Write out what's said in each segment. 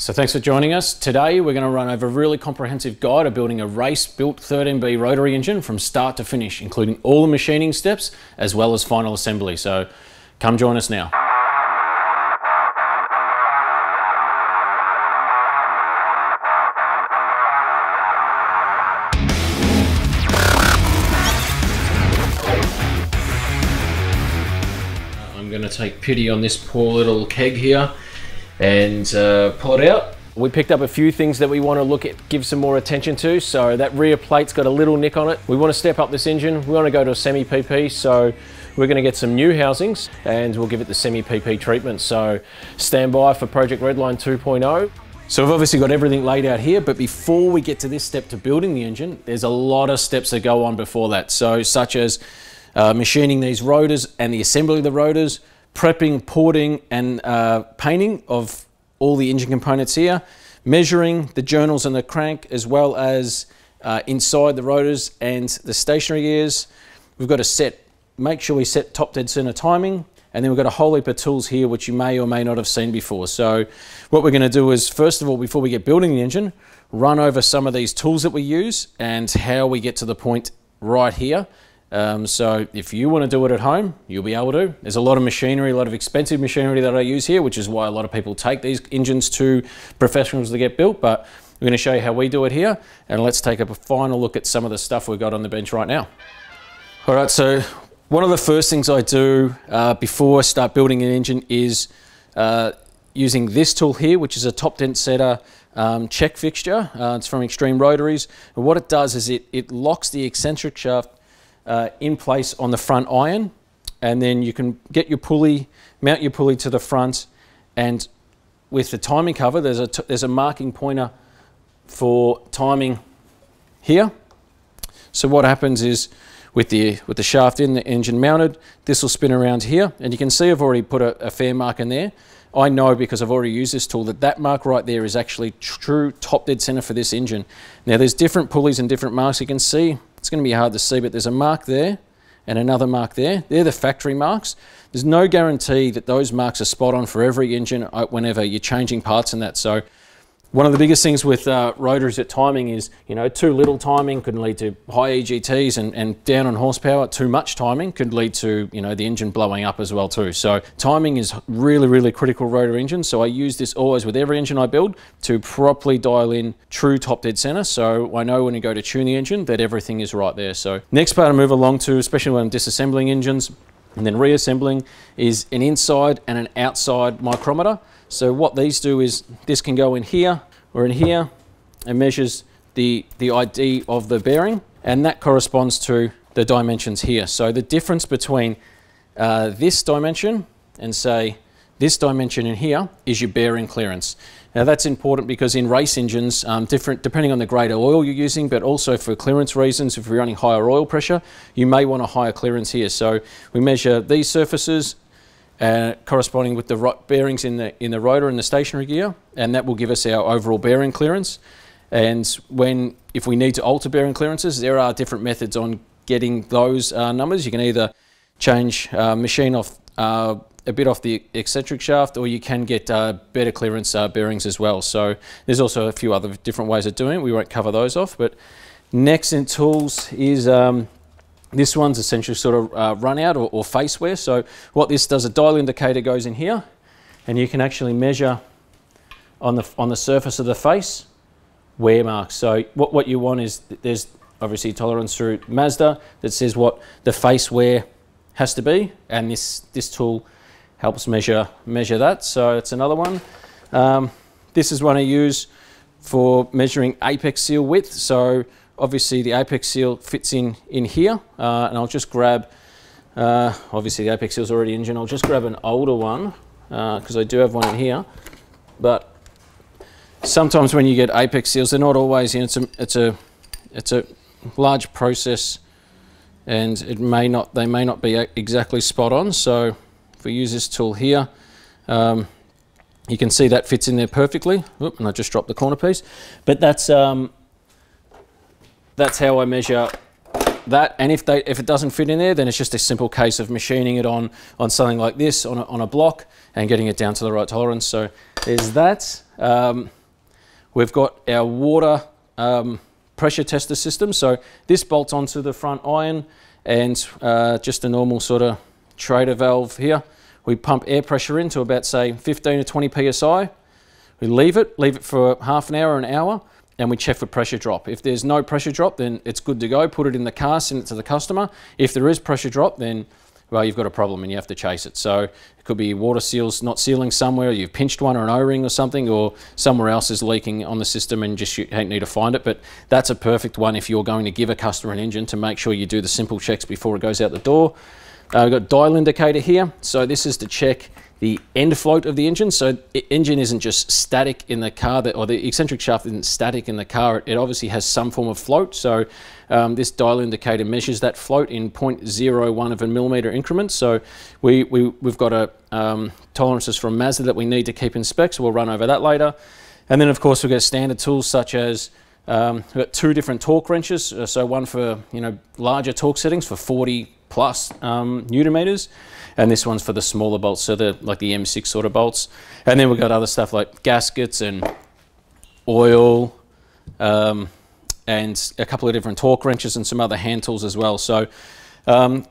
So thanks for joining us. Today we're going to run over a really comprehensive guide of building a race-built 13B rotary engine from start to finish, including all the machining steps as well as final assembly. So come join us now. I'm going to take pity on this poor little keg here and uh, pull it out. We picked up a few things that we want to look at, give some more attention to. So that rear plate's got a little nick on it. We want to step up this engine. We want to go to a semi PP. So we're going to get some new housings and we'll give it the semi PP treatment. So stand by for Project Redline 2.0. So we've obviously got everything laid out here, but before we get to this step to building the engine, there's a lot of steps that go on before that. So such as uh, machining these rotors and the assembly of the rotors, prepping, porting and uh, painting of all the engine components here, measuring the journals and the crank as well as uh, inside the rotors and the stationary gears. We've got to set, make sure we set top dead center timing and then we've got a whole heap of tools here which you may or may not have seen before. So what we're going to do is first of all before we get building the engine, run over some of these tools that we use and how we get to the point right here um, so if you want to do it at home, you'll be able to. There's a lot of machinery, a lot of expensive machinery that I use here, which is why a lot of people take these engines to professionals to get built. But we're going to show you how we do it here. And let's take a final look at some of the stuff we've got on the bench right now. All right, so one of the first things I do uh, before I start building an engine is uh, using this tool here, which is a top dead center um, check fixture. Uh, it's from Extreme Rotaries. And what it does is it, it locks the eccentric shaft uh, in place on the front iron and then you can get your pulley, mount your pulley to the front and with the timing cover there's a, there's a marking pointer for timing here. So what happens is with the, with the shaft in the engine mounted, this will spin around here and you can see I've already put a, a fair mark in there. I know because I've already used this tool that that mark right there is actually true top dead center for this engine. Now there's different pulleys and different marks. You can see it's going to be hard to see, but there's a mark there and another mark there. They're the factory marks. There's no guarantee that those marks are spot on for every engine uh, whenever you're changing parts and that. So one of the biggest things with uh, rotors at timing is, you know, too little timing could lead to high EGTs and, and down on horsepower. Too much timing could lead to, you know, the engine blowing up as well too. So timing is really, really critical rotor engines. So I use this always with every engine I build to properly dial in true top dead center. So I know when you go to tune the engine that everything is right there. So next part I move along to, especially when I'm disassembling engines and then reassembling is an inside and an outside micrometer. So what these do is this can go in here or in here and measures the, the ID of the bearing and that corresponds to the dimensions here. So the difference between uh, this dimension and say this dimension in here is your bearing clearance. Now that's important because in race engines, um, different depending on the grade of oil you're using, but also for clearance reasons, if you're running higher oil pressure, you may want a higher clearance here. So we measure these surfaces uh, corresponding with the bearings in the, in the rotor and the stationary gear, and that will give us our overall bearing clearance. And when, if we need to alter bearing clearances, there are different methods on getting those uh, numbers. You can either change uh, machine off uh, a bit off the eccentric shaft, or you can get uh, better clearance uh, bearings as well. So there's also a few other different ways of doing it. We won't cover those off, but next in tools is um, this one's essentially sort of uh, run out or, or face wear. So what this does, a dial indicator goes in here and you can actually measure on the, on the surface of the face wear marks. So what, what you want is there's obviously tolerance through Mazda that says what the face wear has to be and this, this tool helps measure, measure that. So it's another one. Um, this is one I use for measuring apex seal width. So obviously the apex seal fits in in here uh, and I'll just grab uh, obviously the apex seal is already engine I'll just grab an older one because uh, I do have one in here but sometimes when you get apex seals they're not always know, it's a it's a it's a large process and it may not they may not be exactly spot on so if we use this tool here um, you can see that fits in there perfectly Oop, and I just dropped the corner piece but that's um, that's how I measure that. And if, they, if it doesn't fit in there, then it's just a simple case of machining it on, on something like this, on a, on a block, and getting it down to the right tolerance. So there's that. um, we've got our water um, pressure tester system. So this bolts onto the front iron and uh, just a normal sort of Schrader valve here. We pump air pressure into about say 15 to 20 psi. We leave it, leave it for half an hour, an hour, and we check for pressure drop. If there's no pressure drop, then it's good to go. Put it in the car, send it to the customer. If there is pressure drop, then well, you've got a problem and you have to chase it. So it could be water seals not sealing somewhere, you've pinched one or an O-ring or something, or somewhere else is leaking on the system and just you need to find it. But that's a perfect one if you're going to give a customer an engine to make sure you do the simple checks before it goes out the door. Uh, we've got dial indicator here. So this is to check the end float of the engine. So the engine isn't just static in the car, that, or the eccentric shaft isn't static in the car. It obviously has some form of float. So um, this dial indicator measures that float in 0.01 of a millimeter increments. So we, we, we've got a, um, tolerances from Mazda that we need to keep in spec. So we'll run over that later. And then of course we've got standard tools such as um, we've got two different torque wrenches. Uh, so one for you know larger torque settings for 40 plus um, newton meters and this one's for the smaller bolts, so the like the M6 sort of bolts. And then we've got other stuff like gaskets and oil, um, and a couple of different torque wrenches and some other hand tools as well. So, um,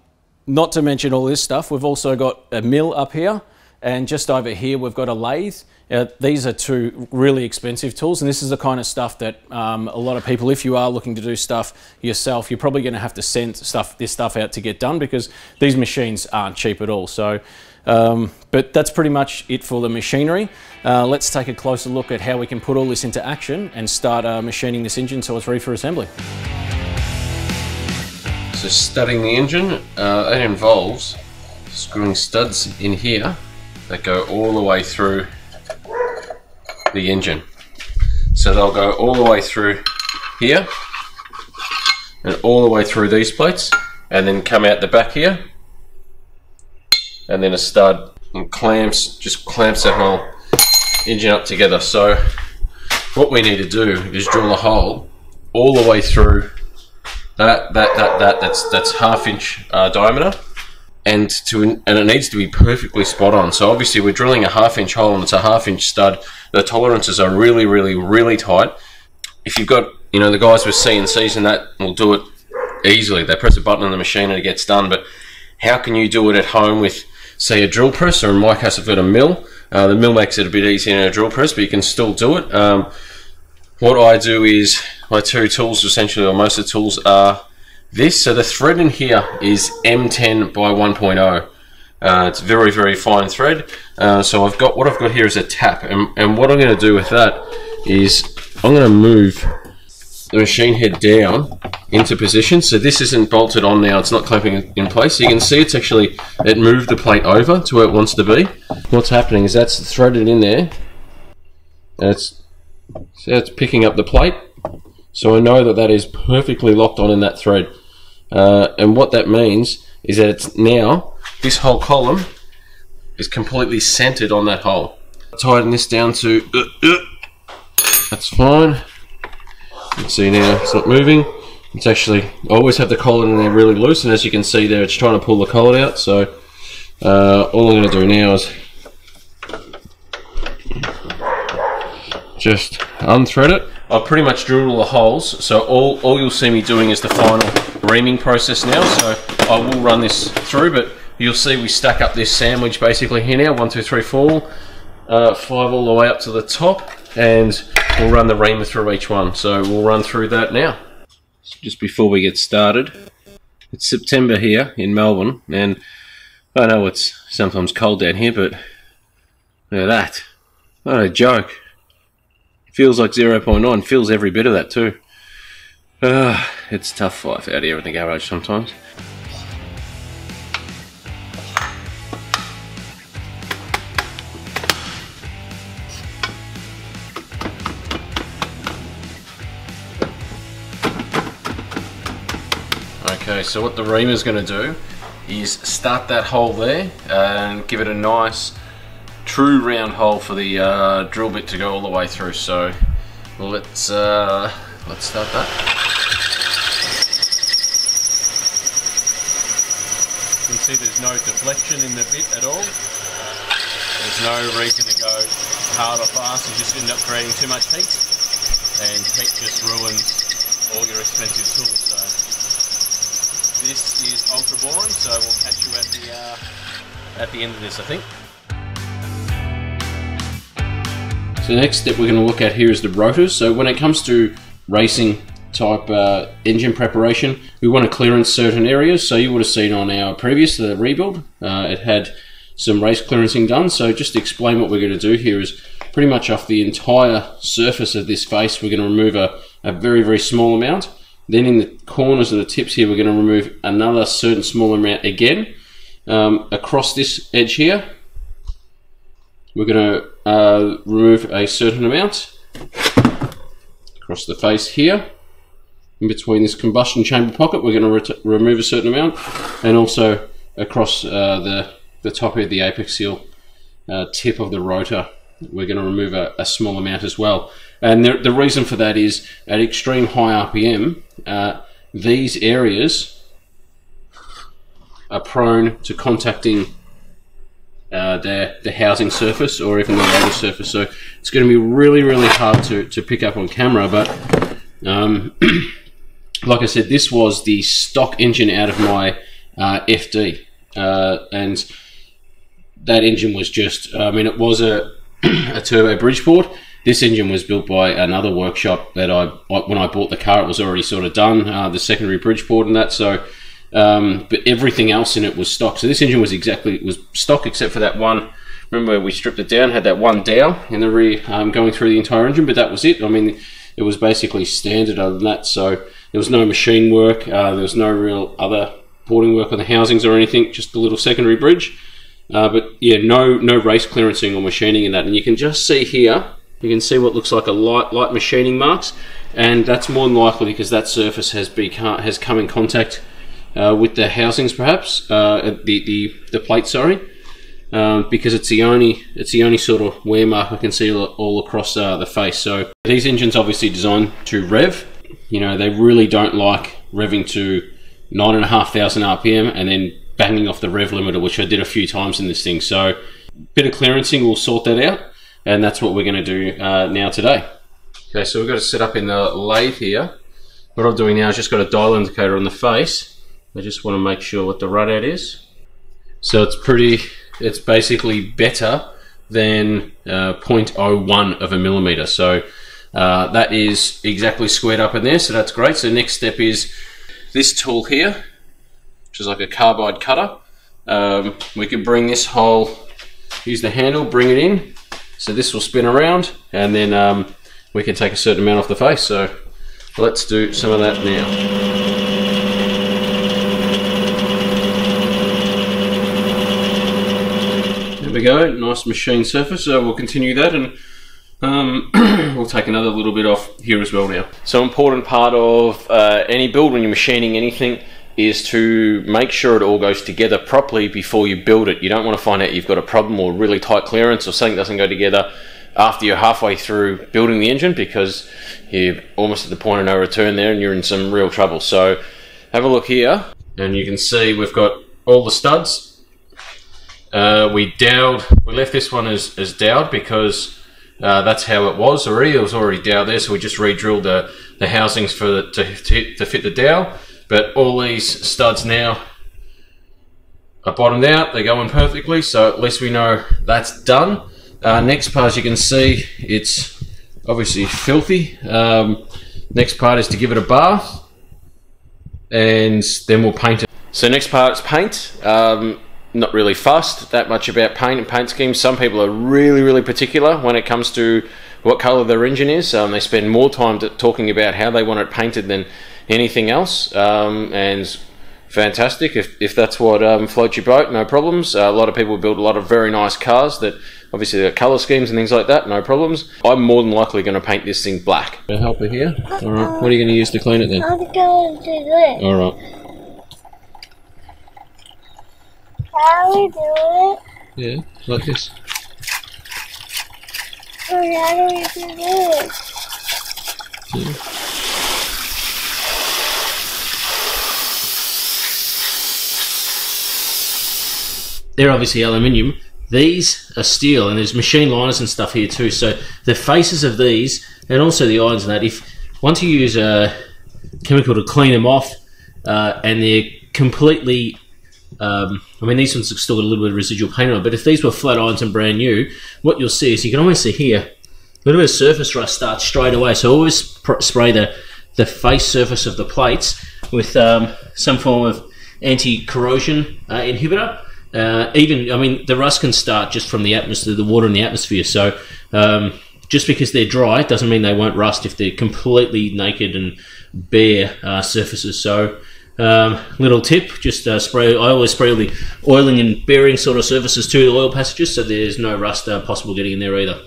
not to mention all this stuff, we've also got a mill up here, and just over here we've got a lathe. Uh, these are two really expensive tools, and this is the kind of stuff that um, a lot of people, if you are looking to do stuff yourself, you're probably going to have to send stuff this stuff out to get done because these machines aren't cheap at all. So, um, but that's pretty much it for the machinery. Uh, let's take a closer look at how we can put all this into action and start uh, machining this engine so it's ready for assembly. So studding the engine, uh, it involves screwing studs in here that go all the way through the engine. So they'll go all the way through here and all the way through these plates and then come out the back here. And then a stud and clamps just clamps that whole engine up together. So what we need to do is drill a hole all the way through that that that that that's that's half inch uh, diameter and to and it needs to be perfectly spot on. So obviously we're drilling a half inch hole and it's a half inch stud. The tolerances are really, really, really tight. If you've got, you know, the guys with CNCs and that will do it easily. They press a button on the machine and it gets done. But how can you do it at home with, say, a drill press or in my case I've got a mill. Uh, the mill makes it a bit easier than a drill press, but you can still do it. Um, what I do is my two tools essentially, or most of the tools are this. So the thread in here is M10 by 1.0. Uh, it's very, very fine thread. Uh, so I've got, what I've got here is a tap. And, and what I'm going to do with that is I'm going to move the machine head down into position. So this isn't bolted on now, it's not clamping in place. You can see it's actually, it moved the plate over to where it wants to be. What's happening is that's threaded in there. And it's, so it's picking up the plate. So I know that that is perfectly locked on in that thread. Uh, and what that means is that it's now, this whole column is completely centered on that hole. Tighten this down to, uh, uh, that's fine. You can see now it's not moving. It's actually, I always have the collar in there really loose and as you can see there it's trying to pull the collar out. So uh, all I'm going to do now is just unthread it. I've pretty much drilled all the holes, so all, all you'll see me doing is the final reaming process now, so I will run this through, but you'll see we stack up this sandwich basically here now, one, two, three, four, uh, five all the way up to the top, and we'll run the reamer through each one. So we'll run through that now. Just before we get started, it's September here in Melbourne, and I know it's sometimes cold down here, but look at that. What a joke. Feels like 0.9, feels every bit of that too. Uh, it's tough life out here in the garage sometimes. Okay, so what the reamer's going to do is start that hole there and give it a nice true round hole for the uh, drill bit to go all the way through. So let's uh, let's start that. You can see there's no deflection in the bit at all. There's no reason to go hard or fast, you just end up creating too much heat, and heat just ruins all your expensive tools. So this is ultra boring. So we'll catch you at the uh, at the end of this, I think. The next step we're going to look at here is the rotors. So when it comes to racing type uh, engine preparation, we want to clearance certain areas. So you would have seen on our previous the rebuild, uh, it had some race clearancing done. So just to explain what we're going to do here is pretty much off the entire surface of this face, we're going to remove a, a very, very small amount. Then in the corners of the tips here, we're going to remove another certain small amount again. Um, across this edge here, we're going to uh, remove a certain amount across the face here. In between this combustion chamber pocket, we're going to re remove a certain amount, and also across uh, the, the top of the apex seal uh, tip of the rotor, we're going to remove a, a, small amount as well. And the, the reason for that is at extreme high RPM, uh, these areas are prone to contacting uh, the, the housing surface or even the rotor surface. So it's going to be really, really hard to, to pick up on camera. But um, like I said, this was the stock engine out of my uh, FD. Uh, and that engine was just, I mean, it was a, a turbo Bridgeport. This engine was built by another workshop that I, when I bought the car, it was already sort of done, uh, the secondary Bridgeport and that. So um, but everything else in it was stock. So this engine was exactly was stock except for that one. Remember we stripped it down, had that one dowel in the rear um, going through the entire engine, but that was it. I mean, it was basically standard other than that. So there was no machine work. Uh, there was no real other porting work on the housings or anything. Just a little secondary bridge. Uh, but yeah, no no race clearancing or machining in that. And you can just see here, you can see what looks like a light light machining marks, and that's more than likely because that surface has become has come in contact uh, with the housings, perhaps uh, the the the plate. Sorry, um, because it's the only it's the only sort of wear mark I can see all, across uh, the face. So these engines obviously designed to rev. You know they really don't like revving to nine and a half thousand RPM and then banging off the rev limiter, which I did a few times in this thing. So bit of clearancing will sort that out, and that's what we're going to do uh, now today. Okay, so we've got to set up in the lathe here. What I'm doing now is just got a dial indicator on the face I just want to make sure what the run out is. So it's pretty, it's basically better than uh, 0.01 of a millimeter. So uh, that is exactly squared up in there, so that's great. So next step is this tool here, which is like a carbide cutter. Um, we can bring this hole, use the handle, bring it in. So this will spin around and then um, we can take a certain amount off the face. So let's do some of that now. Go, nice machine surface. So we'll continue that and um, we'll take another little bit off here as well now. So important part of uh, any build when you're machining anything is to make sure it all goes together properly before you build it. You don't want to find out you've got a problem or really tight clearance or something doesn't go together after you're halfway through building the engine because you're almost at the point of no return there and you're in some real trouble. So have a look here and you can see we've got all the studs uh, we dowed, we left this one as, as dowed because uh, that's how it was already. It was already dowed there, so we just re-drilled the, the housings for the, to, to, fit the dowel. But all these studs now are bottomed out, they're going perfectly, so at least we know that's done. Uh, next part, as you can see, it's obviously filthy. Um, next part is to give it a bath, and then we'll paint it. So next part is paint. Um, not really fussed that much about paint and paint schemes. Some people are really, really particular when it comes to what colour their engine is. Um, they spend more time talking about how they want it painted than anything else. Um, and fantastic if, if that's what um, floats your boat, no problems. Uh, a lot of people build a lot of very nice cars that obviously got colour schemes and things like that, no problems. I'm more than likely going to paint this thing black. A helper here. All right. What are you going to use to clean it then? I'm going to do this. All right. How do we do it? Yeah, like this. Oh, how do we do this? Yeah. They're obviously aluminium. these are steel, and there's machine liners and stuff here too. So the faces of these, and also the irons and that, if once you use a chemical to clean them off, uh, and they're completely um, I mean, these ones have still got a little bit of residual paint on it, but if these were flat irons and brand new, what you'll see is you can almost see here a little bit of surface rust starts straight away. So always pr- spray the, the face surface of the plates with um, some form of anti corrosion uh, inhibitor. Uh, even, I mean, the rust can start just from the atmosphere, the water in the atmosphere. So um, just because they're dry doesn't mean they won't rust if they're completely naked and bare uh, surfaces. So um, little tip, just uh, spray. I always spray all the oiling and bearing sort of surfaces to the oil passages, so there's no rust uh, possible getting in there either.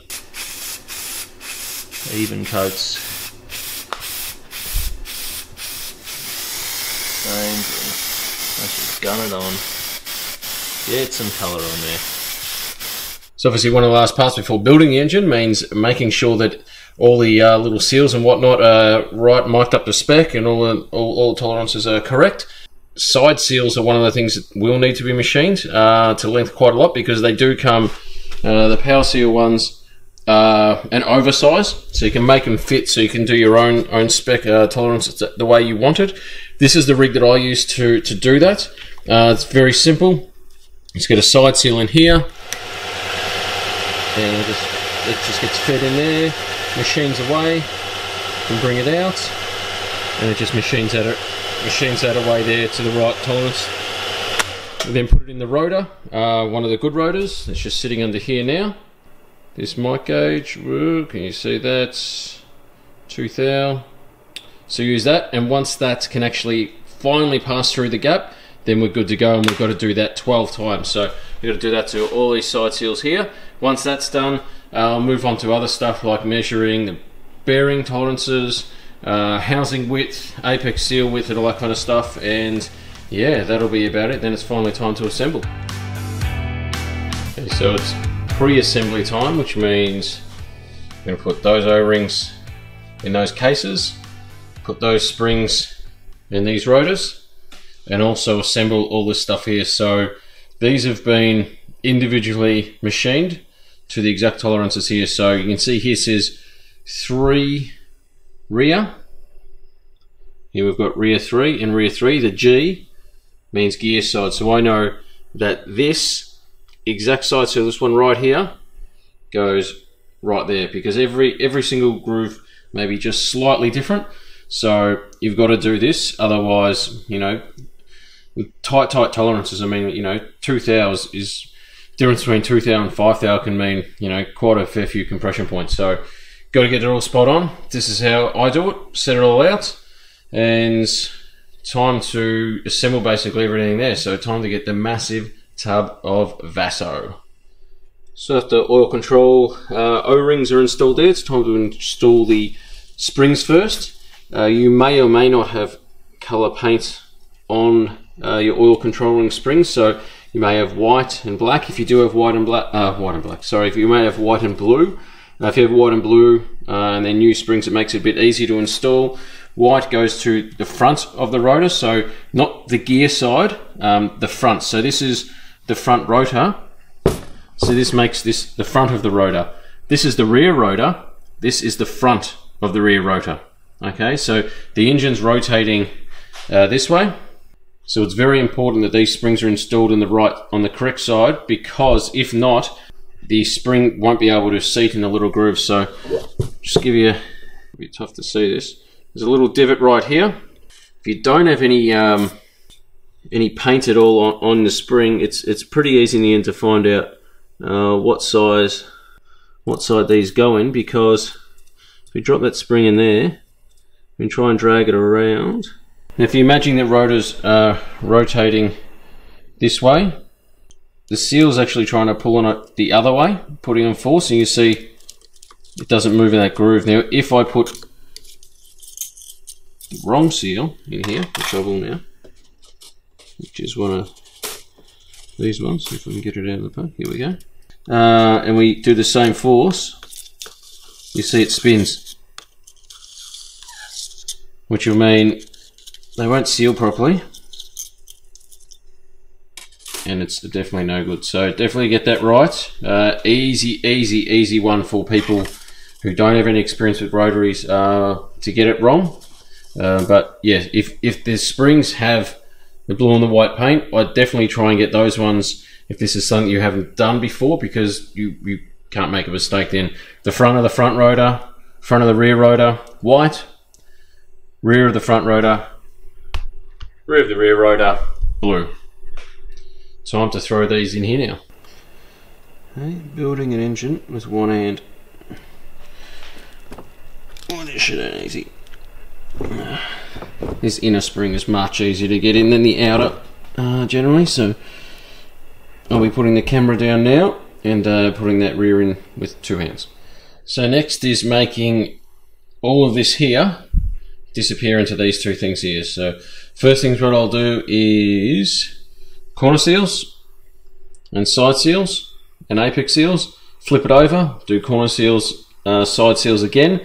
Even coats. Same thing. Let's just gun it on. Get some colour on there. So obviously one of the last parts before building the engine means making sure that all the uh, little seals and whatnot are right marked up to spec and all the all, all tolerances are correct. Side seals are one of the things that will need to be machined uh, to length quite a lot because they do come. Uh, the power seal ones uh, an oversize, so you can make them fit, so you can do your own own spec uh, tolerance the way you want it. This is the rig that I use to to do that. Uh, it's very simple. Just get a side seal in here, and just, it just gets fed in there machines away and bring it out. And it just machines that machines that away there to the right tolerance then put it in the rotor uh, one of the good rotors. It's just sitting under here now. This mic gauge can you see that? 2000 so use that and once that can actually finally pass through the gap then we're good to go and we've got to do that 12 times. So we've got to do that to all these side seals here. Once that's done I'll move on to other stuff like measuring the bearing tolerances, uh, housing width, apex seal width, and all that kind of stuff. And yeah, that'll be about it. Then it's finally time to assemble. Okay, so it's pre-assembly time, which means I'm going to put those O-rings in those cases, put those springs in these rotors, and also assemble all this stuff here. So these have been individually machined to the exact tolerances here. So you can see here says three rear. Here we've got rear three and rear three. The G means gear side. So I know that this exact side, so this one right here, goes right there because every every single groove may be just slightly different. So you've got to do this, otherwise, you know, tight tight tolerances. I mean, you know, two thous is difference between 2,000 and 5,000 can mean, you know, quite a fair few compression points. So, got to get it all spot on. This is how I do it, set it all out, and time to assemble basically everything there. So, time to get the massive tub of Vaso. So, after oil control uh, O rings are installed there, it's time to install the springs first. Uh, you may or may not have color paint on uh, your oil controlling springs, so you may have white and black. If you do have white and black, uh, white and black, sorry, if you may have white and blue. Uh, if you have white and blue uh, and then new springs, it makes it a bit easier to install. White goes to the front of the rotor, so not the gear side, um, the front. So this is the front rotor. So this makes this the front of the rotor. This is the rear rotor. This is the front of the rear rotor. Okay, so the engine's rotating uh, this way. So it's very important that these springs are installed in the right on the correct side because if not, the spring won't be able to seat in the little groove. So just give you a bit tough to see this. There's a little divot right here. If you don't have any um, any paint at all on, on the spring, it's it's pretty easy in the end to find out uh, what size what side these go in because if we drop that spring in there and try and drag it around now if you imagine the rotors are rotating this way, the seal's actually trying to pull on it the other way, putting on force, and you see it doesn't move in that groove. Now if I put the wrong seal in here, which I will now, which is one of these ones, if we can get it out of the pack, here we go. Uh, and we do the same force, you see it spins. Which will mean they won't seal properly and it's definitely no good. So definitely get that right. Uh, easy, easy, easy one for people who don't have any experience with rotaries uh, to get it wrong. Uh, but yeah, if, if the springs have the blue and the white paint, I'd definitely try and get those ones if this is something you haven't done before because you, you can't make a mistake then. The front of the front rotor, front of the rear rotor, white, rear of the front rotor, rear of the rear rotor, blue. Time to throw these in here now. Okay, building an engine with one hand. Oh, this shit ain't easy. This inner spring is much easier to get in than the outer, uh, generally, so I'll be putting the camera down now and uh, putting that rear in with two hands. So next is making all of this here disappear into these two things here. So first things what I'll do is corner seals and side seals and apex seals, flip it over, do corner seals, uh, side seals again,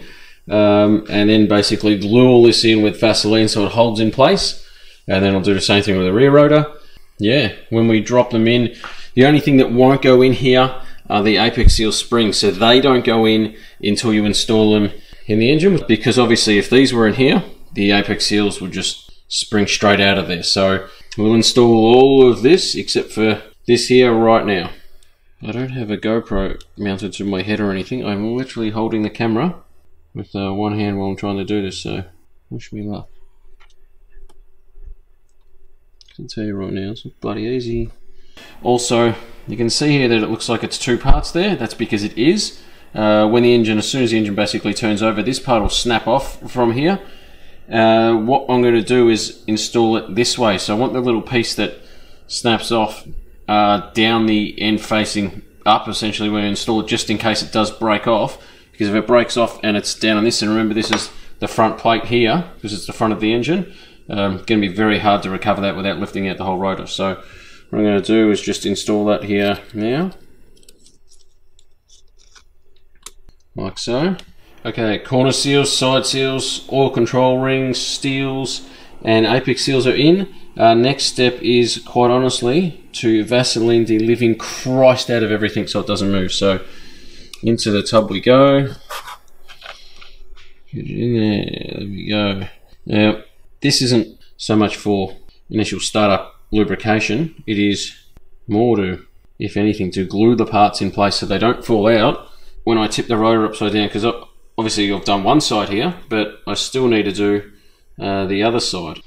um, and then basically glue all this in with Vaseline so it holds in place. And then I'll do the same thing with the rear rotor. Yeah, when we drop them in, the only thing that won't go in here are the Apex Seal springs. So they don't go in until you install them in the engine because obviously if these were in here, the Apex Seals would just spring straight out of there. So we'll install all of this except for this here right now. I don't have a GoPro mounted to my head or anything. I'm literally holding the camera with uh, one hand while I'm trying to do this, so wish me luck. I can tell you right now, it's bloody easy. Also, you can see here that it looks like it's two parts there. That's because it is. Uh, when the engine, as soon as the engine basically turns over, this part will snap off from here. Uh, what I'm going to do is install it this way. So I want the little piece that snaps off uh, down the end facing up, essentially, when I install it, just in case it does break off. Because if it breaks off and it's down on this, and remember this is the front plate here, because it's the front of the engine, um, going to be very hard to recover that without lifting out the whole rotor. So what I'm going to do is just install that here now. Like so. Okay, corner seals, side seals, oil control rings, steels, and apex seals are in. Uh, next step is, quite honestly, to Vaseline the living Christ out of everything so it doesn't move. So into the tub we go. Get it in there. There we go. Now, this isn't so much for initial startup lubrication. It is more to, if anything, to glue the parts in place so they don't fall out when I tip the rotor upside down. Because obviously I've done one side here, but I still need to do uh, the other side.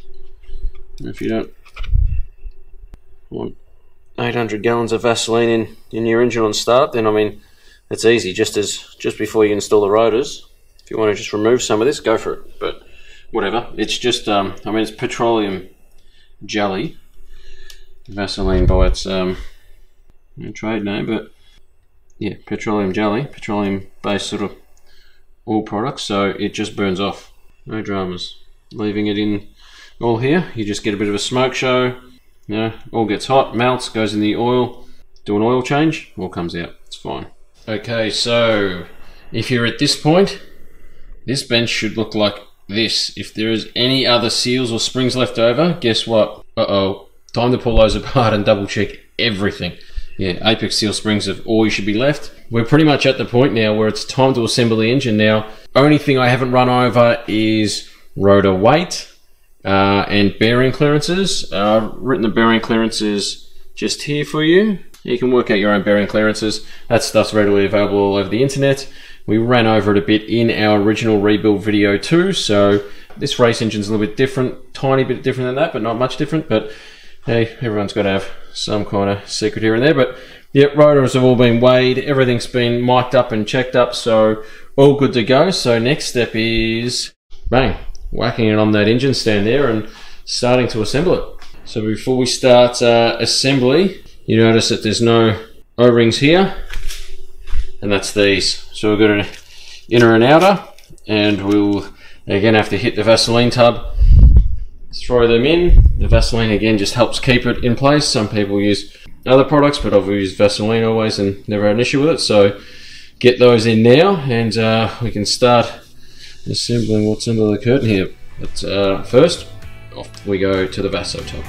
If you don't want 800 gallons of Vaseline in, in your engine on start, then I mean, it's easy. Just as just before you install the rotors, if you want to just remove some of this, go for it. But whatever, it's just um, I mean it's petroleum jelly, Vaseline by its um, trade name, but yeah, petroleum jelly, petroleum based sort of oil products, so it just burns off. No dramas. Leaving it in all here, you just get a bit of a smoke show. You know, all gets hot, melts, goes in the oil, do an oil change, all comes out. It's fine. Okay, so if you're at this point, this bench should look like this. If there is any other seals or springs left over, guess what? Uh-oh, time to pull those apart and double check everything. Yeah, Apex Seal springs of all you should be left. We're pretty much at the point now where it's time to assemble the engine now. Only thing I haven't run over is rotor weight uh, and bearing clearances. Uh, I've written the bearing clearances just here for you. You can work out your own bearing clearances. That stuff's readily available all over the internet. We ran over it a bit in our original rebuild video too, so this race engine's a little bit different, tiny bit different than that, but not much different. But hey, everyone's got to have some kind of secret here and there. But yeah, rotors have all been weighed, everything's been mic'd up and checked up, so all good to go. So next step is bang, whacking it on that engine stand there and starting to assemble it. So before we start uh, assembly, you notice that there's no O-rings here, and that's these. So we've got an inner and outer, and we'll again have to hit the Vaseline tub, throw them in. The Vaseline again just helps keep it in place. Some people use other products, but I've used Vaseline always and never had an issue with it. So get those in now, and uh, we can start assembling what's under the curtain here. But uh, first, off we go to the Vaso tub.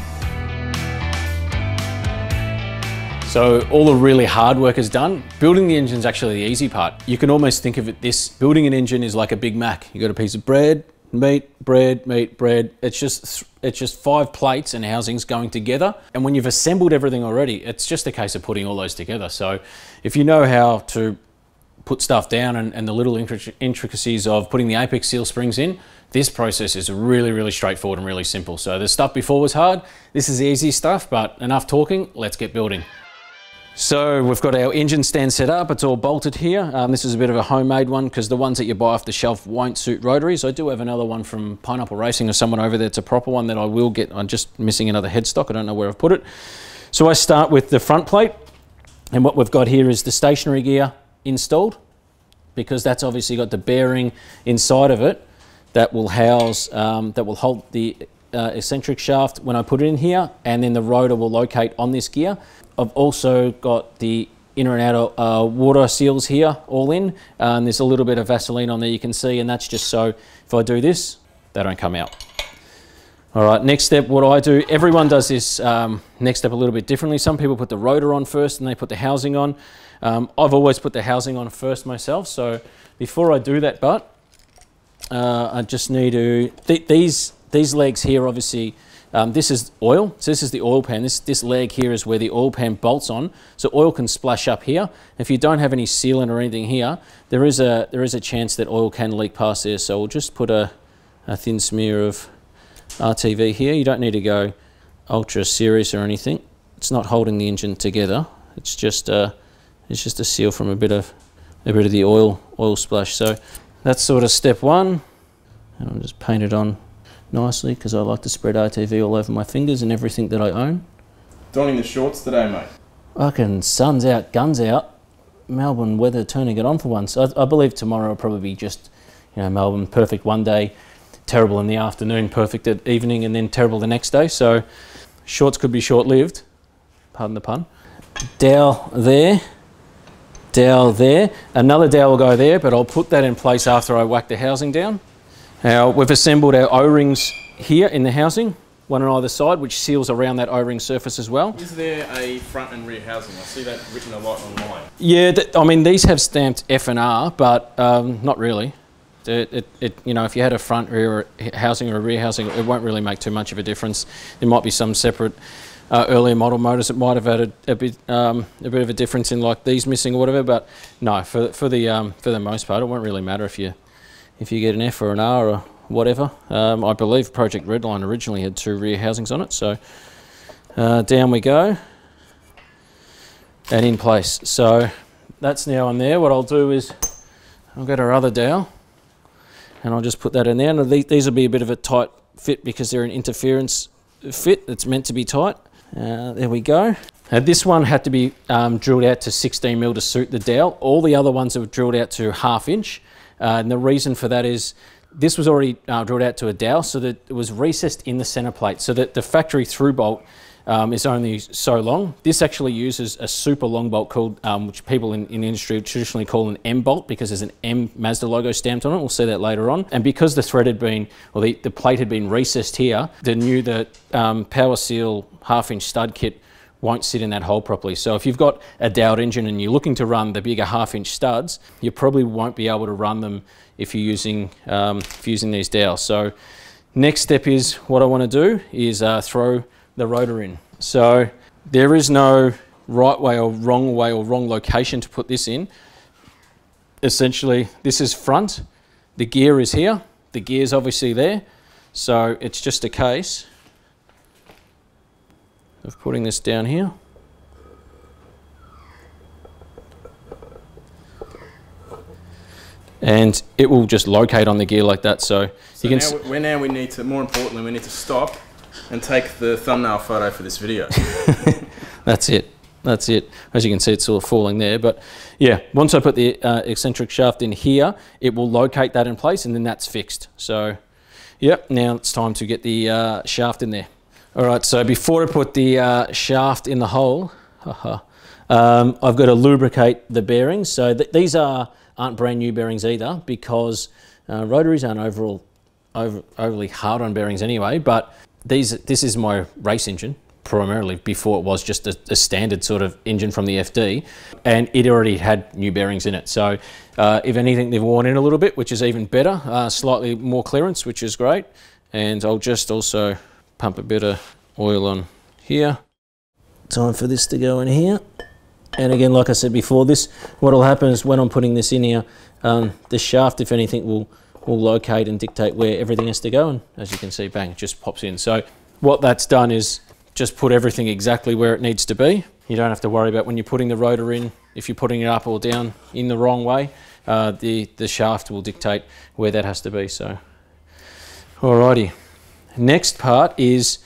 So all the really hard work is done. Building the engine is actually the easy part. You can almost think of it this, building an engine is like a Big Mac. You got a piece of bread, meat, bread, meat, bread. It's just it's just five plates and housings going together. And when you've assembled everything already, it's just a case of putting all those together. So if you know how to put stuff down and, and the little intricacies of putting the apex seal springs in, this process is really, really straightforward and really simple. So the stuff before was hard. This is easy stuff, but enough talking, let's get building. So we've got our engine stand set up. It's all bolted here. Um, this is a bit of a homemade one because the ones that you buy off the shelf won't suit rotaries. I do have another one from Pineapple Racing or someone over there. It's a proper one that I will get. I'm just missing another headstock. I don't know where I've put it. So I start with the front plate. And what we've got here is the stationary gear installed because that's obviously got the bearing inside of it that will house, um, that will hold the uh, eccentric shaft when I put it in here and then the rotor will locate on this gear. I've also got the inner and outer uh, water seals here all in. Um, there's a little bit of Vaseline on there you can see and that's just so if I do this, they don't come out. All right, next step, what I do, everyone does this um, next step a little bit differently. Some people put the rotor on first and they put the housing on. Um, I've always put the housing on first myself. So before I do that but, uh, I just need to, th these, these legs here obviously um, this is oil, so this is the oil pan. This, this leg here is where the oil pan bolts on. So oil can splash up here. If you don't have any sealant or anything here, there is a, there is a chance that oil can leak past there. So we'll just put a, a thin smear of RTV here. You don't need to go ultra serious or anything. It's not holding the engine together. It's just a, it's just a seal from a bit of a bit of the oil oil splash. So that's sort of step one. And I'll just paint it on nicely because I like to spread RTV all over my fingers and everything that I own. Donning the shorts today, mate. Fucking sun's out, guns out. Melbourne weather turning it on for once. I, I believe tomorrow will probably be just, you know, Melbourne perfect one day, terrible in the afternoon, perfect at evening, and then terrible the next day. So shorts could be short-lived. Pardon the pun. Dowel there. Dowel there. Another dowel will go there, but I'll put that in place after I whack the housing down. Now we've assembled our O-rings here in the housing, one on either side, which seals around that O-ring surface as well. Is there a front and rear housing? I see that written a lot online. Yeah, I mean these have stamped F and R, but um, not really. It, it, it, you know, if you had a front rear housing or a rear housing, it won't really make too much of a difference. There might be some separate uh, earlier model motors that might have had a, a bit um, a bit of a difference in like these missing or whatever. But no, for for the um, for the most part, it won't really matter if you if you get an F or an R or whatever. Um, I believe Project Redline originally had two rear housings on it, so uh, down we go and in place. So that's now on there. What I'll do is I'll get our other dowel and I'll just put that in there. And these will be a bit of a tight fit because they're an interference fit that's meant to be tight. Uh, there we go. Now this one had to be um, drilled out to 16 mil to suit the dowel. All the other ones have drilled out to half inch. Uh, and the reason for that is this was already uh, drilled out to a dowel so that it was recessed in the center plate so that the factory through bolt um, is only so long. This actually uses a super long bolt called, um, which people in, in, the industry traditionally call an M bolt because there's an M Mazda logo stamped on it. We'll see that later on. And because the thread had been, or the, the plate had been recessed here, the new the um, Power Seal half inch stud kit won't sit in that hole properly. So if you've got a dowelled engine and you're looking to run the bigger half inch studs, you probably won't be able to run them if you're using, um, if you're using these dowels. So next step is what I want to do is uh, throw the rotor in. So there is no right way or wrong way or wrong location to put this in. Essentially, this is front, the gear is here, the gear is obviously there. So it's just a case of putting this down here. And it will just locate on the gear like that. So, so you can. Now we, now we need to, more importantly, we need to stop and take the thumbnail photo for this video. That's it. That's it. As you can see, it's sort of falling there. But yeah, once I put the uh, eccentric shaft in here, it will locate that in place and then that's fixed. So, yep, now it's time to get the uh, shaft in there. All right, so before I put the uh, shaft in the hole, um, I've got to lubricate the bearings. So th these are, aren't brand new bearings either because uh, rotaries aren't overall over, overly hard on bearings anyway, but these, this is my race engine primarily before it was just a, a, standard sort of engine from the FD, and it already had new bearings in it. So, uh, if anything, they've worn in a little bit, which is even better. Uh, slightly more clearance, which is great. And I'll just also pump a bit of oil on here. Time for this to go in here. And again, like I said before, this what will happen is when I'm putting this in here, um, the shaft, if anything, will will locate and dictate where everything has to go. And as you can see, bang, it just pops in. So what that's done is just put everything exactly where it needs to be. You don't have to worry about when you're putting the rotor in, if you're putting it up or down in the wrong way, uh, the, the shaft will dictate where that has to be. So, alrighty. Next part is,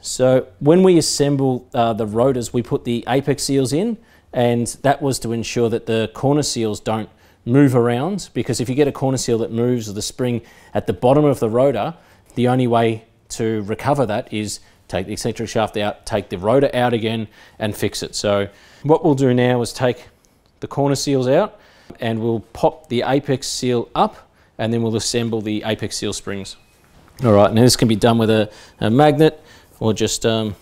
so when we assemble uh, the rotors, we put the apex seals in, and that was to ensure that the corner seals don't move around, because if you get a corner seal that moves or the spring at the bottom of the rotor, the only way to recover that is take the eccentric shaft out, take the rotor out again and fix it. So what we'll do now is take the corner seals out and we'll pop the apex seal up and then we'll assemble the apex seal springs. All right, now this can be done with a, a magnet or just um,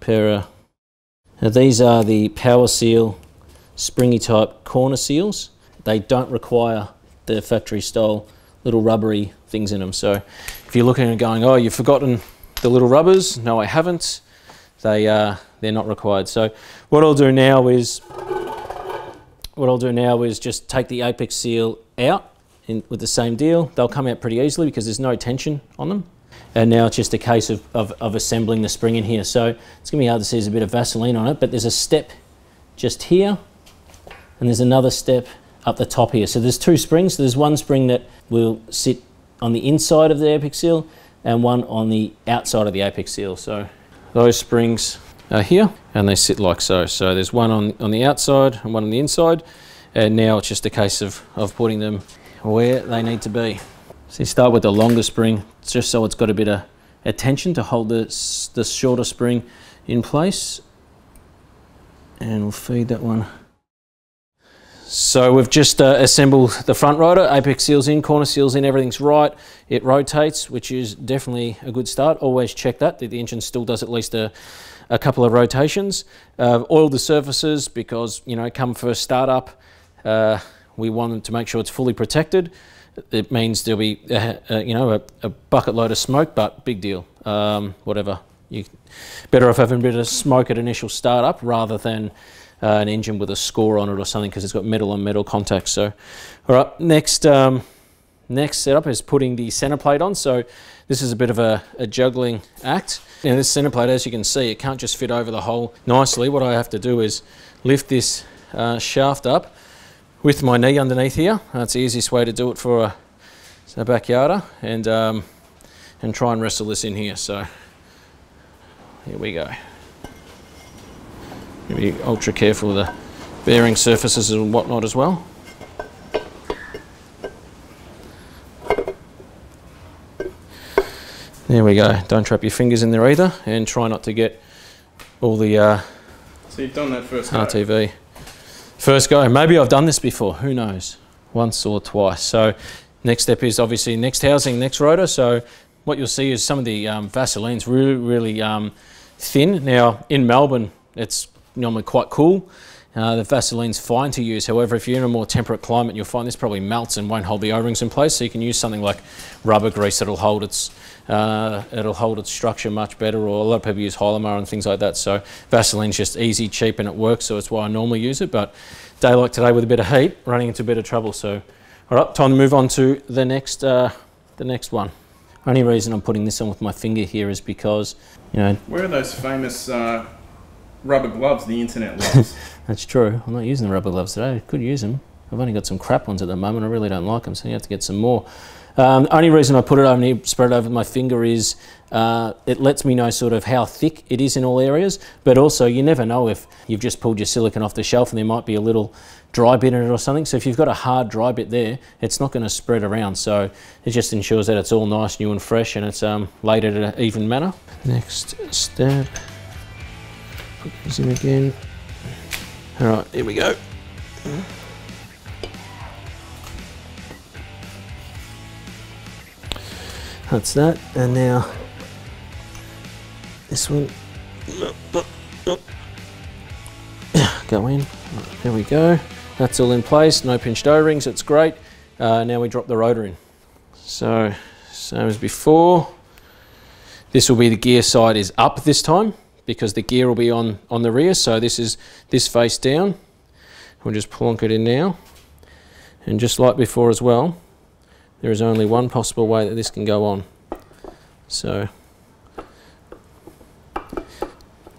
pair of, now these are the power seal springy type corner seals. They don't require the factory style little rubbery things in them. So if you're looking and going, oh, you've forgotten the little rubbers, no I haven't. They, uh, they're not required. So what I'll do now is, what I'll do now is just take the apex seal out in, with the same deal. They'll come out pretty easily because there's no tension on them. And now it's just a case of, of, of assembling the spring in here. So it's going to be hard to see there's a bit of Vaseline on it, but there's a step just here, and there's another step up the top here. So there's two springs. There's one spring that will sit on the inside of the apex seal, and one on the outside of the apex seal. So those springs are here and they sit like so. So there's one on, on the outside and one on the inside. And now it's just a case of, of putting them where they need to be. So you start with the longer spring, just so it's got a bit of attention to hold the, the shorter spring in place. And we'll feed that one so we've just uh, assembled the front rotor, apex seals in, corner seals in, everything's right. It rotates, which is definitely a good start. Always check that, that the engine still does at least a, a couple of rotations. Uh, oil the surfaces because, you know, come first startup, uh, we want to make sure it's fully protected. It means there'll be, a, a, you know, a, a, bucket load of smoke, but big deal, um, whatever. You better off having a bit of smoke at initial startup rather than uh, an engine with a score on it or something because it's got metal on metal contact. So, all right, next um, next setup is putting the center plate on. So this is a bit of a, a juggling act. Now this center plate, as you can see, it can't just fit over the hole nicely. What I have to do is lift this uh, shaft up with my knee underneath here. That's the easiest way to do it for a, a backyarder and, um, and try and wrestle this in here. So here we go. Be ultra careful with the bearing surfaces and whatnot as well. There we go. Don't trap your fingers in there either, and try not to get all the. Uh, so you've done that first go. First go. Maybe I've done this before. Who knows? Once or twice. So next step is obviously next housing, next rotor. So what you'll see is some of the um, Vaseline's really, really um, thin. Now in Melbourne, it's normally quite cool. Uh, the Vaseline's fine to use. However, if you're in a more temperate climate, you'll find this probably melts and won't hold the O-rings in place. So you can use something like rubber grease that'll hold its uh, it'll hold its structure much better. Or a lot of people use Hylamar and things like that. So Vaseline's just easy, cheap, and it works. So it's why I normally use it. But day like today with a bit of heat, running into a bit of trouble. So all right, time to move on to the next uh, the next one. Only reason I'm putting this on with my finger here is because you know. Where are those famous? Rubber gloves the internet loves. That's true. I'm not using the rubber gloves today. I could use them. I've only got some crap ones at the moment. I really don't like them, so you have to get some more. Um, only reason I put it over here, spread it over my finger is uh, it lets me know sort of how thick it is in all areas, but also you never know if you've just pulled your silicon off the shelf and there might be a little dry bit in it or something. So if you've got a hard dry bit there, it's not going to spread around. So it just ensures that it's all nice, new and fresh and it's um, laid at an even manner. Next step. Put these in again. All right, here we go. That's that, and now this one Go in. There we go. That's all in place. No pinched O-rings. It's great. Uh, now we drop the rotor in. So same as before. This will be the gear side is up this time because the gear will be on on the rear. So this is this face down. We'll just plonk it in now. And just like before as well, there is only one possible way that this can go on. So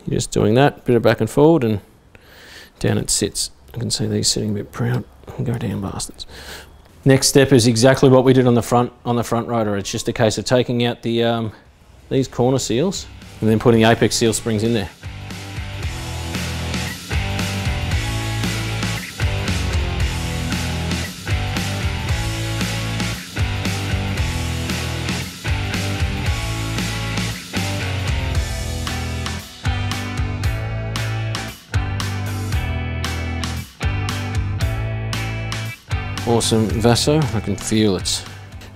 you're just doing that, bit of back and forward, and down it sits. I can see these sitting a bit proud. Go down, bastards. Next step is exactly what we did on the front on the front rotor. It's just a case of taking out the um, these corner seals and then putting the apex seal springs in there. Awesome Vaso, I can feel it.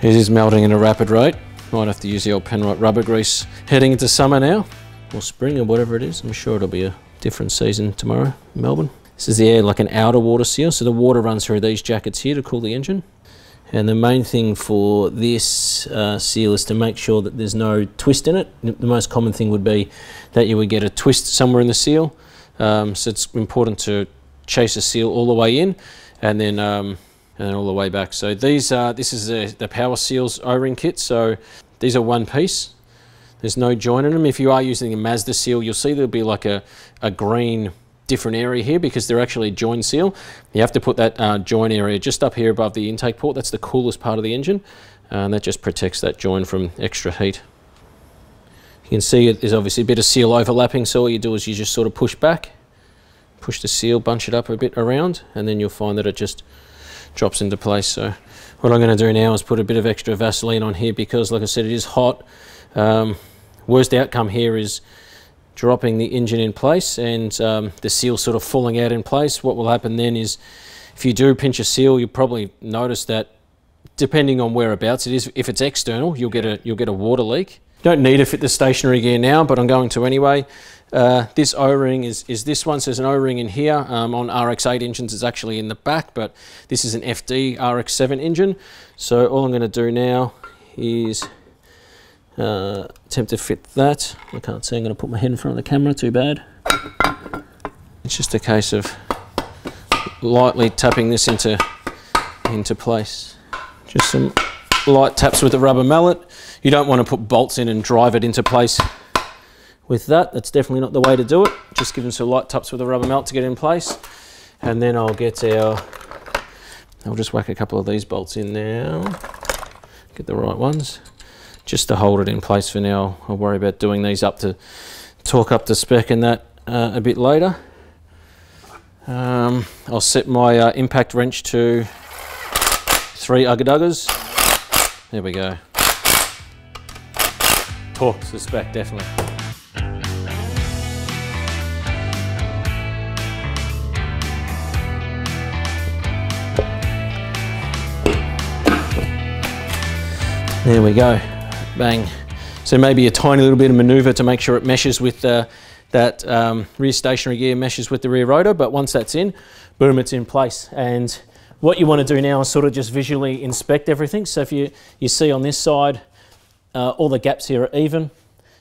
It is melting at a rapid rate. Might have to use the old Penrite rubber grease. Heading into summer now, or spring or whatever it is. I'm sure it'll be a different season tomorrow in Melbourne. This is the air like an outer water seal, so the water runs through these jackets here to cool the engine. And the main thing for this uh, seal is to make sure that there's no twist in it. The most common thing would be that you would get a twist somewhere in the seal. Um, so it's important to chase a seal all the way in and then um, and all the way back. So these are this is the, the Power Seals O-ring kit. So these are one piece. There's no joint in them. If you are using a Mazda seal, you'll see there'll be like a, a green different area here because they're actually a join seal. You have to put that uh, join area just up here above the intake port. That's the coolest part of the engine. And that just protects that join from extra heat. You can see there's obviously a bit of seal overlapping, so all you do is you just sort of push back, push the seal, bunch it up a bit around, and then you'll find that it just drops into place. So what I'm going to do now is put a bit of extra Vaseline on here because, like I said, it is hot. Um, worst outcome here is dropping the engine in place and um, the seal sort of falling out in place. What will happen then is if you do pinch a seal, you'll probably notice that depending on whereabouts it is, if it's external, you'll get a, you'll get a water leak. Don't need to fit the stationary gear now, but I'm going to anyway. Uh, this O-ring is, is this one, so there's an O-ring in here. Um, on RX-8 engines, it's actually in the back, but this is an FD RX-7 engine. So all I'm going to do now is uh, attempt to fit that. I can't see, I'm going to put my head in front of the camera, too bad. It's just a case of lightly tapping this into, into place. Just some light taps with a rubber mallet. You don't want to put bolts in and drive it into place with that. That's definitely not the way to do it. Just give them some light taps with a rubber mallet to get in place. And then I'll get our, I'll just whack a couple of these bolts in now. Get the right ones. Just to hold it in place for now. I'll worry about doing these up to, talk up to spec and that uh, a bit later. Um, I'll set my uh, impact wrench to three ugga There we go. Torques the spec, definitely. There we go, bang. So maybe a tiny little bit of maneuver to make sure it meshes with uh, that um, rear stationary gear meshes with the rear rotor, but once that's in, boom, it's in place. And what you want to do now is sort of just visually inspect everything. So if you, you see on this side, uh, all the gaps here are even.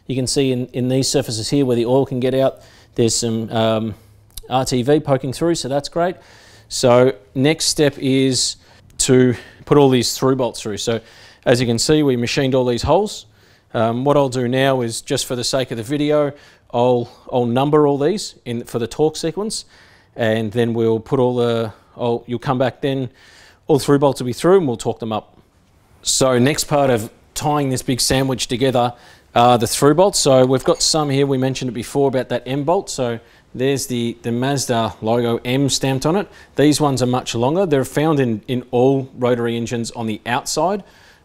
You can see in, in these surfaces here where the oil can get out, there's some um, RTV poking through, so that's great. So next step is to put all these through bolts through. So as you can see, we machined all these holes. Um, what I'll do now is, just for the sake of the video, I'll, I'll number all these in, for the torque sequence, and then we'll put all the, I'll, you'll come back then, all through bolts will be through, and we'll torque them up. So next part of tying this big sandwich together are the through bolts. So we've got some here, we mentioned it before about that M bolt. So there's the, the Mazda logo M stamped on it. These ones are much longer. They're found in, in all rotary engines on the outside.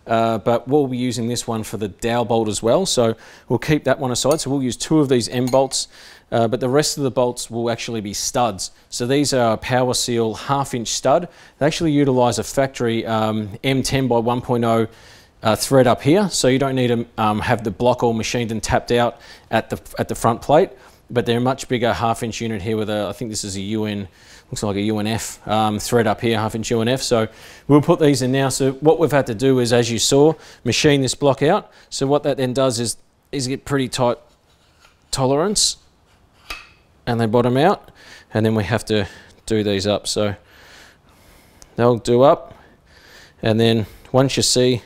Uh, but we'll be using this one for the dowel bolt as well. So we'll keep that one aside. So we'll use two of these M bolts, uh, but the rest of the bolts will actually be studs. So these are Power Seal half inch stud. They actually utilize a factory um, M10 by 1.0 uh, thread up here. So you don't need to um, have the block all machined and tapped out at the, at the front plate. but they're a much bigger half inch unit here with a, I think this is a UN, looks like a UNF um, thread up here, half inch UNF. So we'll put these in now. So what we've had to do is, as you saw, machine this block out. So what that then does is, is get pretty tight tolerance and they bottom out and then we have to do these up. So they'll do up and then once you see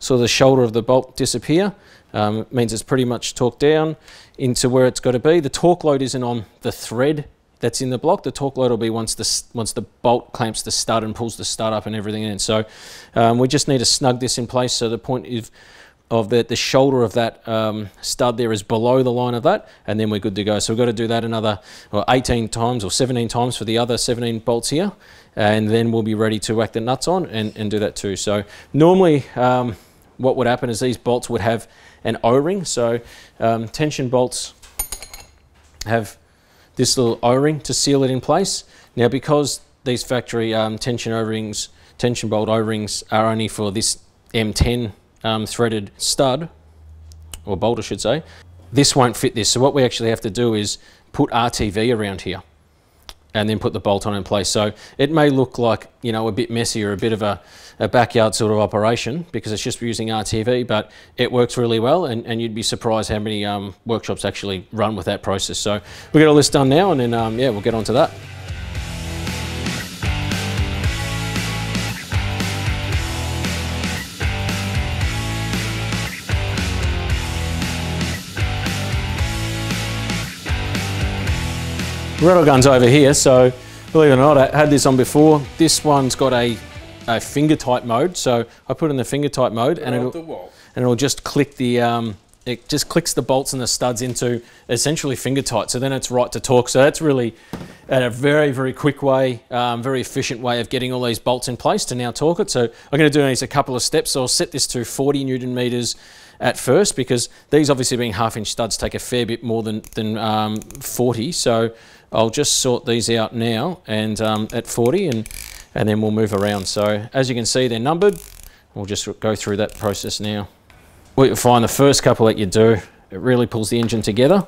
sort of the shoulder of the bolt disappear, um, means it's pretty much torqued down into where it's got to be. The torque load isn't on the thread that's in the block. The torque load will be once the, once the bolt clamps the stud and pulls the stud up and everything in. So um, we just need to snug this in place. So the point of, of the, the shoulder of that um, stud there is below the line of that and then we're good to go. So we've got to do that another well, 18 times or 17 times for the other 17 bolts here and then we'll be ready to whack the nuts on and, and do that too. So normally um, what would happen is these bolts would have an O-ring. So um, tension bolts have this little O-ring to seal it in place. Now because these factory um, tension O-rings, tension bolt O-rings are only for this M10 um, threaded stud, or bolt I should say, this won't fit this. So what we actually have to do is put RTV around here and then put the bolt on in place. So it may look like, you know, a bit messy or a bit of a, a backyard sort of operation because it's just using RTV, but it works really well and, and you'd be surprised how many um, workshops actually run with that process. So we'll get all this done now and then, um, yeah, we'll get on to that. Rattle guns over here, so believe it or not, I had this on before. This one's got a, a finger tight mode, so I put in the finger tight mode and it'll, and it'll just click the, um, it just clicks the bolts and the studs into essentially finger tight. So then it's right to torque. So that's really a very, very quick way, um, very efficient way of getting all these bolts in place to now torque it. So I'm going to do these a couple of steps. So I'll set this to 40 Newton meters at first because these obviously being half inch studs take a fair bit more than, than um, 40. So I'll just sort these out now and um, at 40 and, and then we'll move around. So as you can see, they're numbered. We'll just go through that process now. What you'll find the first couple that you do, it really pulls the engine together.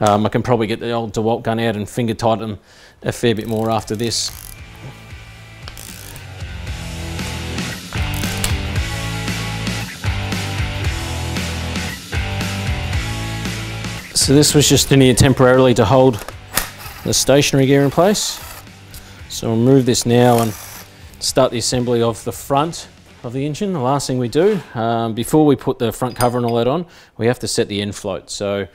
Um, I can probably get the old DeWalt gun out and finger tighten a fair bit more after this. So this was just in here temporarily to hold the stationary gear in place. So we'll move this now and start the assembly of the front of the engine. The last thing we do, um, before we put the front cover and all that on, we have to set the end float. So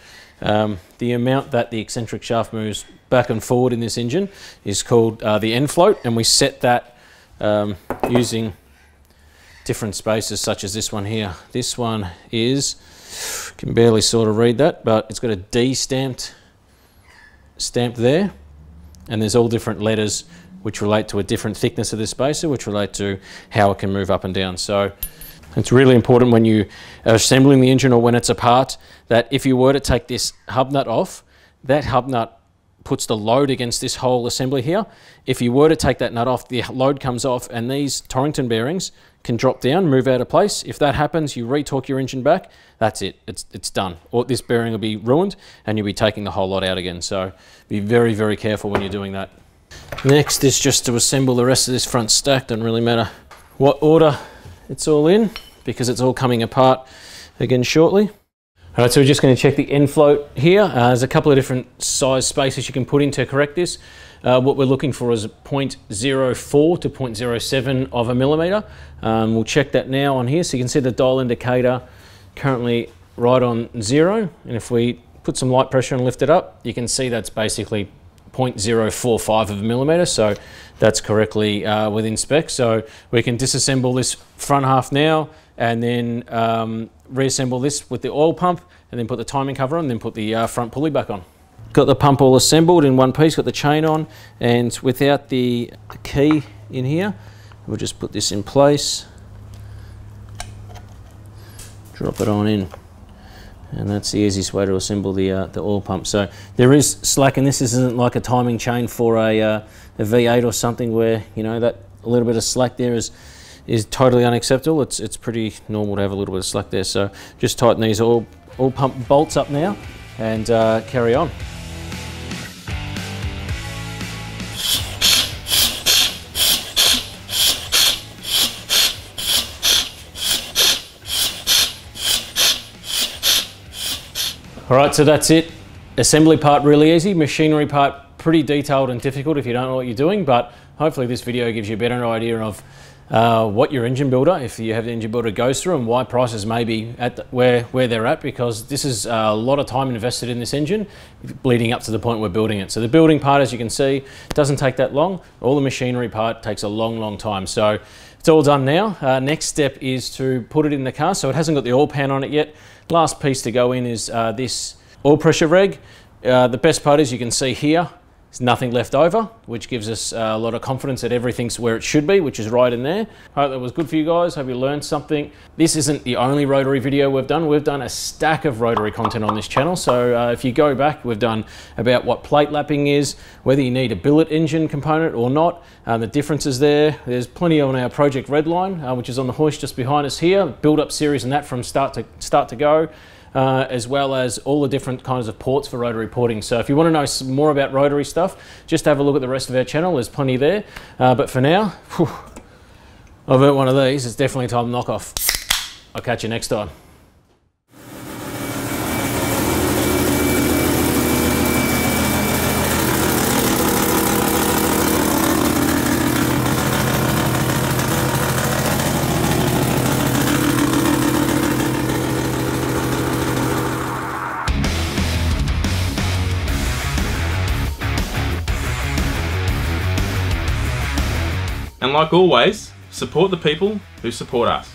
um, the amount that the eccentric shaft moves back and forward in this engine is called uh, the end float and we set that um, using different spaces such as this one here. This one is, can barely sort of read that, but it's got a D stamped stamp there. And there's all different letters which relate to a different thickness of the spacer which relate to how it can move up and down. So it's really important when you are assembling the engine or when it's apart that if you were to take this hub nut off that hub nut puts the load against this whole assembly here if you were to take that nut off the load comes off and these Torrington bearings can drop down, move out of place. If that happens, you retorque your engine back, that's it, it's, it's done. Or this bearing will be ruined and you'll be taking the whole lot out again. So be very, very careful when you're doing that. Next is just to assemble the rest of this front stack. Doesn't really matter what order it's all in because it's all coming apart again shortly. All right, so we're just going to check the end float here. Uh, there's a couple of different size spaces you can put in to correct this. Uh, what we're looking for is 0.04 to 0.07 of a millimeter. Um, we'll check that now on here. So you can see the dial indicator currently right on zero. And if we put some light pressure and lift it up, you can see that's basically 0.045 of a millimeter. So that's correctly uh, within spec. So we can disassemble this front half now and then um, reassemble this with the oil pump and then put the timing cover on and then put the uh, front pulley back on. Got the pump all assembled in one piece, got the chain on, and without the, key in here, we'll just put this in place, drop it on in, and that's the easiest way to assemble the, uh, the oil pump. So there is slack this, this isn't like a timing chain for a, uh, a V8 or something where, you know, that a little bit of slack there is is totally unacceptable. It's, it's pretty normal to have a little bit of slack there. So just tighten these all, all pump bolts up now and uh, carry on. All right, so that's it. Assembly part really easy, machinery part pretty detailed and difficult if you don't know what you're doing, but hopefully this video gives you a better idea of uh, what your engine builder, if you have the engine builder, goes through and why prices may be at the, where, where they're at because this is a lot of time invested in this engine leading up to the point we're building it. So the building part, as you can see, doesn't take that long. All the machinery part takes a long, long time. So it's all done now. Uh, next step is to put it in the car. So it hasn't got the oil pan on it yet. Last piece to go in is uh, this oil pressure reg. Uh, the best part is you can see here, there's nothing left over, which gives us uh, a lot of confidence that everything's where it should be, which is right in there. Hope that was good for you guys. Hope you learned something. This isn't the only rotary video we've done. We've done a stack of rotary content on this channel. So uh, if you go back, we've done about what plate lapping is, whether you need a billet engine component or not, uh, the differences there. There's plenty on our Project Redline, uh, which is on the hoist just behind us here. Build up series and that from start to start to go uh, as well as all the different kinds of ports for rotary porting. So if you want to know more about rotary stuff, just have a look at the rest of our channel. There's plenty there. Uh, but for now, whew, I've earned one of these. It's definitely time to knock off. I'll catch you next time. And like always, support the people who support us.